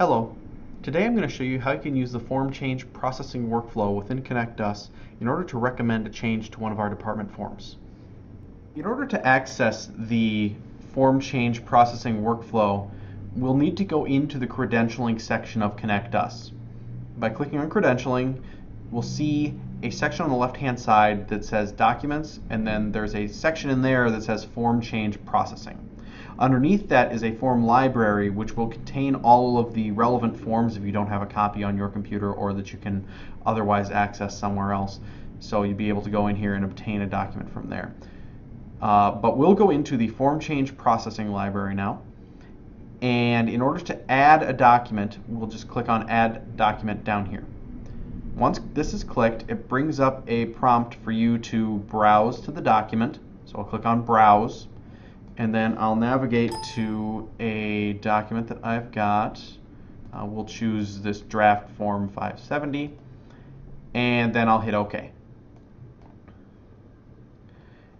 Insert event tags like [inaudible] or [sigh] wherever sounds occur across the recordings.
Hello. Today I'm going to show you how you can use the form change processing workflow within ConnectUs in order to recommend a change to one of our department forms. In order to access the form change processing workflow, we'll need to go into the credentialing section of ConnectUs. By clicking on credentialing, we'll see a section on the left hand side that says documents and then there's a section in there that says form change processing. Underneath that is a form library which will contain all of the relevant forms if you don't have a copy on your computer or that you can otherwise access somewhere else. So you'd be able to go in here and obtain a document from there. Uh, but we'll go into the form change processing library now. And in order to add a document, we'll just click on add document down here. Once this is clicked, it brings up a prompt for you to browse to the document. So I'll click on browse and then I'll navigate to a document that I've got. Uh, we'll choose this draft form 570 and then I'll hit OK.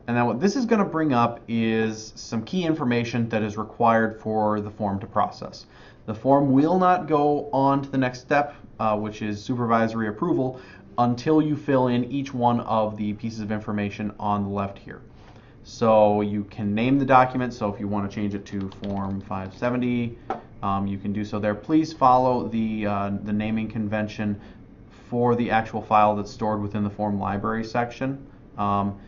And then what this is going to bring up is some key information that is required for the form to process. The form will not go on to the next step, uh, which is supervisory approval, until you fill in each one of the pieces of information on the left here. So you can name the document. So if you want to change it to Form 570, um, you can do so there. Please follow the, uh, the naming convention for the actual file that's stored within the form library section. Um,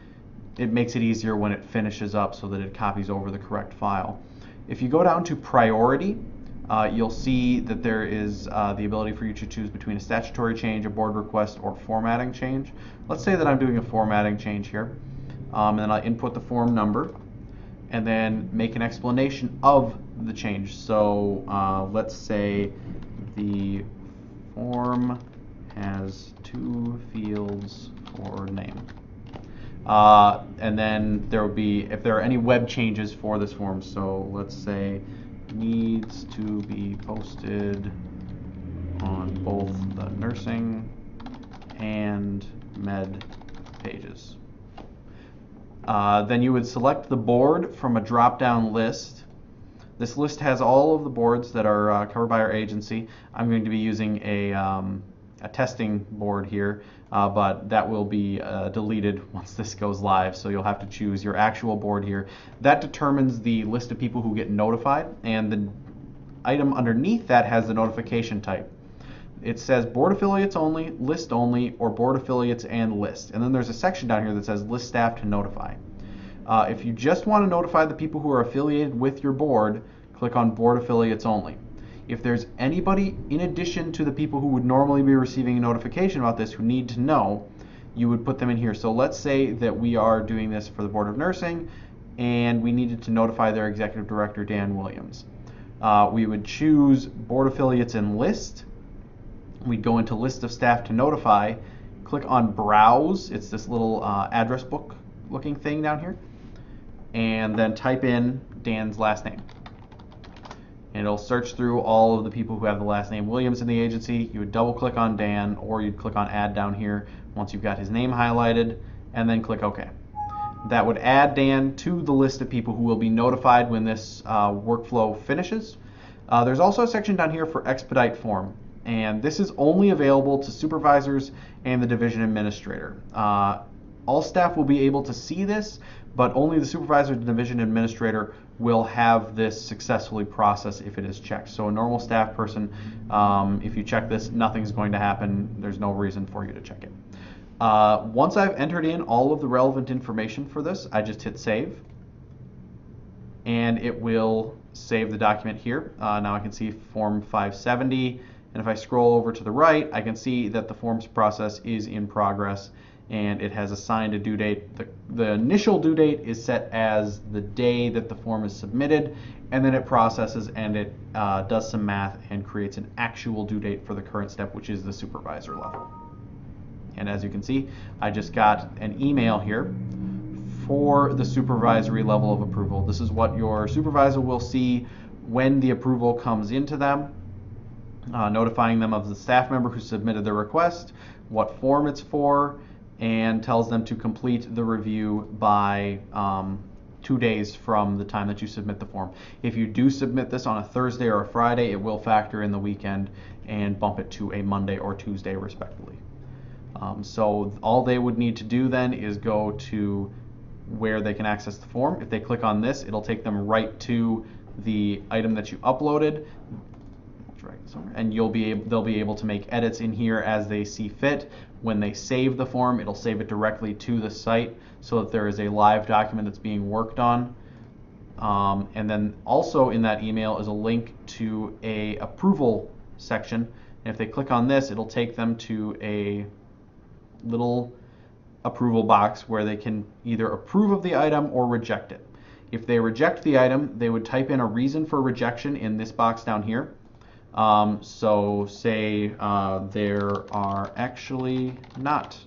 it makes it easier when it finishes up so that it copies over the correct file. If you go down to priority, uh, you'll see that there is uh, the ability for you to choose between a statutory change, a board request, or formatting change. Let's say that I'm doing a formatting change here um, and then I'll input the form number and then make an explanation of the change. So uh, let's say the form has two fields for name. Uh, and then there will be, if there are any web changes for this form, so let's say needs to be posted on both the nursing and med pages. Uh, then you would select the board from a drop-down list. This list has all of the boards that are uh, covered by our agency. I'm going to be using a, um, a testing board here, uh, but that will be uh, deleted [laughs] once this goes live, so you'll have to choose your actual board here. That determines the list of people who get notified, and the item underneath that has the notification type it says board affiliates only, list only, or board affiliates and list. And then there's a section down here that says list staff to notify. Uh, if you just want to notify the people who are affiliated with your board, click on board affiliates only. If there's anybody in addition to the people who would normally be receiving a notification about this who need to know, you would put them in here. So let's say that we are doing this for the Board of Nursing and we needed to notify their executive director, Dan Williams. Uh, we would choose board affiliates and list we'd go into list of staff to notify, click on browse, it's this little uh, address book looking thing down here, and then type in Dan's last name. And it'll search through all of the people who have the last name Williams in the agency. You would double click on Dan or you'd click on add down here once you've got his name highlighted and then click OK. That would add Dan to the list of people who will be notified when this uh, workflow finishes. Uh, there's also a section down here for expedite form and this is only available to supervisors and the division administrator. Uh, all staff will be able to see this, but only the supervisor and division administrator will have this successfully processed if it is checked. So a normal staff person, um, if you check this, nothing's going to happen. There's no reason for you to check it. Uh, once I've entered in all of the relevant information for this, I just hit save. And it will save the document here. Uh, now I can see Form 570. And if I scroll over to the right, I can see that the forms process is in progress and it has assigned a due date. The, the initial due date is set as the day that the form is submitted, and then it processes and it uh, does some math and creates an actual due date for the current step, which is the supervisor level. And as you can see, I just got an email here for the supervisory level of approval. This is what your supervisor will see when the approval comes into them uh, notifying them of the staff member who submitted the request, what form it's for, and tells them to complete the review by um, two days from the time that you submit the form. If you do submit this on a Thursday or a Friday, it will factor in the weekend and bump it to a Monday or Tuesday, respectively. Um, so all they would need to do then is go to where they can access the form. If they click on this, it'll take them right to the item that you uploaded and you'll be able, they'll be able to make edits in here as they see fit. When they save the form, it'll save it directly to the site so that there is a live document that's being worked on. Um, and then also in that email is a link to a approval section. And if they click on this, it'll take them to a little approval box where they can either approve of the item or reject it. If they reject the item, they would type in a reason for rejection in this box down here. Um, so say uh, there are actually not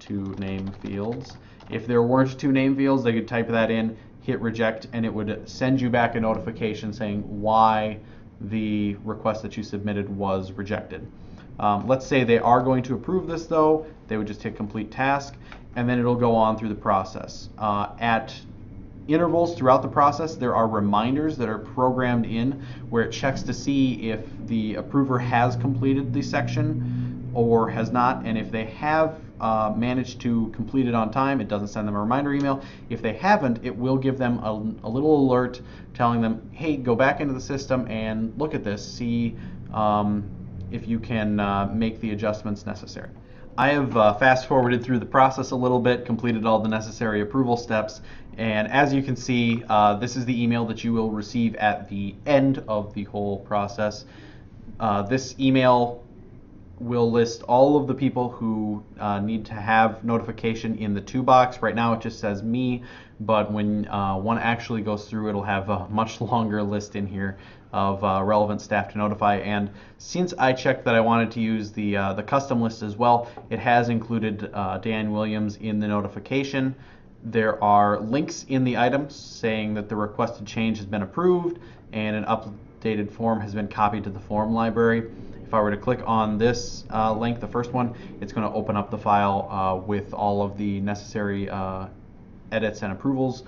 two name fields. If there weren't two name fields, they could type that in, hit reject, and it would send you back a notification saying why the request that you submitted was rejected. Um, let's say they are going to approve this though, they would just hit complete task, and then it'll go on through the process. Uh, at intervals throughout the process, there are reminders that are programmed in where it checks to see if the approver has completed the section or has not. And if they have uh, managed to complete it on time, it doesn't send them a reminder email. If they haven't, it will give them a, a little alert telling them, hey, go back into the system and look at this, see um, if you can uh, make the adjustments necessary. I have uh, fast forwarded through the process a little bit, completed all the necessary approval steps, and as you can see, uh, this is the email that you will receive at the end of the whole process. Uh, this email will list all of the people who uh, need to have notification in the to box. Right now it just says me, but when uh, one actually goes through, it'll have a much [laughs] longer list in here of uh, relevant staff to notify. And since I checked that I wanted to use the, uh, the custom list as well, it has included uh, Dan Williams in the notification. There are links in the item saying that the requested change has been approved and an updated form has been copied to the form library. If I were to click on this uh, link, the first one, it's going to open up the file uh, with all of the necessary uh, edits and approvals.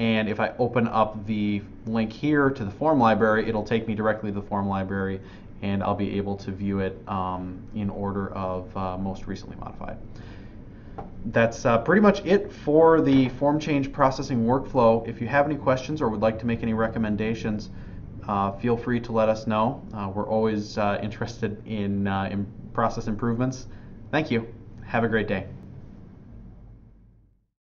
And if I open up the link here to the form library, it'll take me directly to the form library and I'll be able to view it um, in order of uh, most recently modified that's uh, pretty much it for the form change processing workflow. If you have any questions or would like to make any recommendations, uh, feel free to let us know. Uh, we're always uh, interested in, uh, in process improvements. Thank you. Have a great day.